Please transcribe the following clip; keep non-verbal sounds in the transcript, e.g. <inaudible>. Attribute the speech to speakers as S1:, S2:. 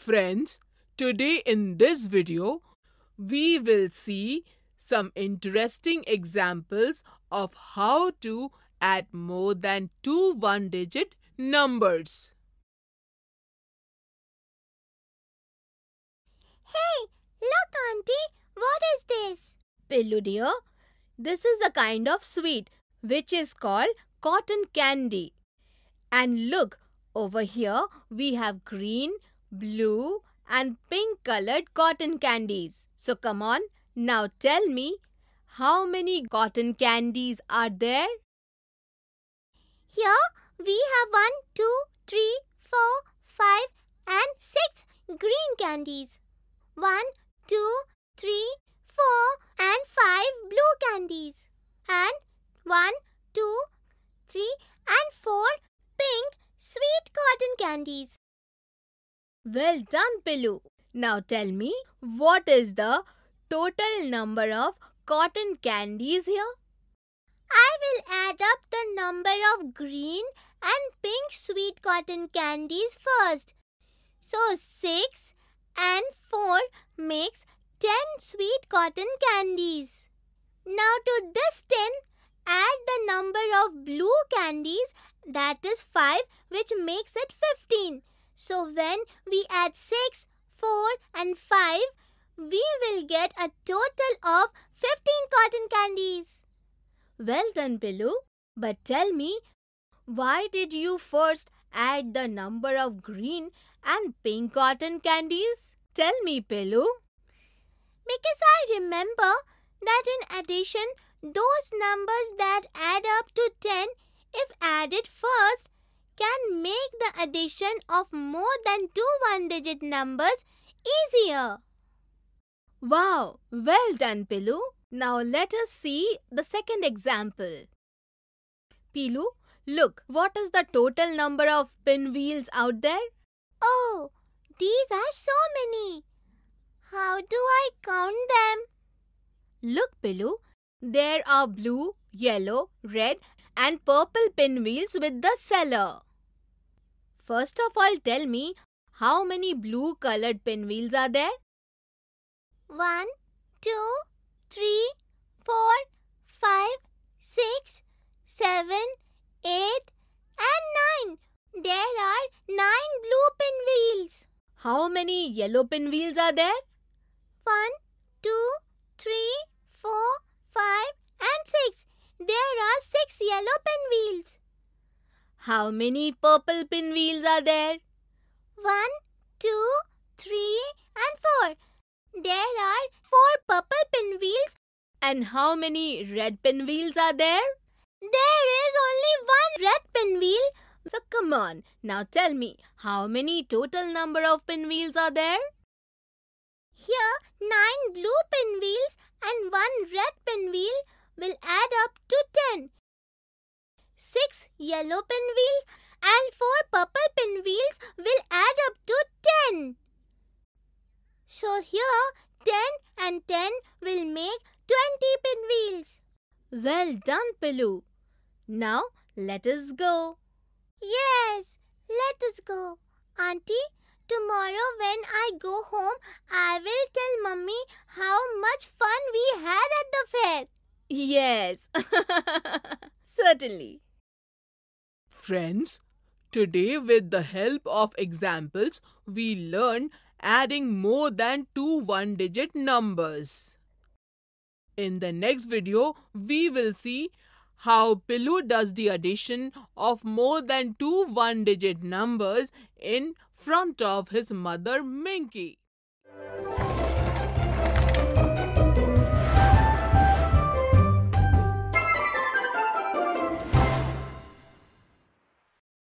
S1: Friends, today in this video, we will see some interesting examples of how to add more than two one-digit numbers.
S2: Hey, look, Auntie, what is this?
S3: Pillu dear, this is a kind of sweet which is called cotton candy. And look, over here we have green, blue and pink colored cotton candies. So come on, now tell me, how many cotton candies are there?
S2: Here we have one, two, three, four, five and six green candies. One, two, three, four and five blue candies. And one, two, three and four pink sweet cotton candies.
S3: Well done, Pillu. Now tell me, what is the total number of cotton candies here?
S2: I will add up the number of green and pink sweet cotton candies first. So 6 and 4 makes 10 sweet cotton candies. Now to this 10, add the number of blue candies that is 5 which makes it 15. So when we add 6, 4 and 5, we will get a total of 15 cotton candies.
S3: Well done, Pillu. But tell me, why did you first add the number of green and pink cotton candies? Tell me, Pillu.
S2: Because I remember that in addition, those numbers that add up to 10, if added first, can make the addition of more than two one-digit numbers easier.
S3: Wow, well done, Pillu. Now let us see the second example. Pillu, look, what is the total number of pinwheels out there?
S2: Oh, these are so many. How do I count them?
S3: Look, Pillu, there are blue, yellow, red and purple pinwheels with the seller. First of all, tell me, how many blue colored pinwheels are there?
S2: One, two, three, four, five, six, seven, eight, and nine. There are nine blue pinwheels.
S3: How many yellow pinwheels are there?
S2: One, two, three, four, five, and six. There are six yellow pinwheels.
S3: How many purple pinwheels are there?
S2: One, two, three, and four. There are four purple pinwheels.
S3: And how many red pinwheels are there?
S2: There is only one red pinwheel.
S3: So come on, now tell me, how many total number of pinwheels are there?
S2: Here, nine blue pinwheels and one red pinwheel will add up to ten. Six yellow pinwheels and four purple pinwheels will add up to ten. So here 10 and 10 will make 20 pinwheels.
S3: Well done, Pillu. Now let us go.
S2: Yes, let us go. Auntie, tomorrow when I go home, I will tell Mummy how much fun we had at the fair.
S3: Yes, <laughs> certainly.
S1: Friends, today with the help of examples, we learn adding more than two one-digit numbers. In the next video, we will see how Pillu does the addition of more than two one-digit numbers in front of his mother Minky.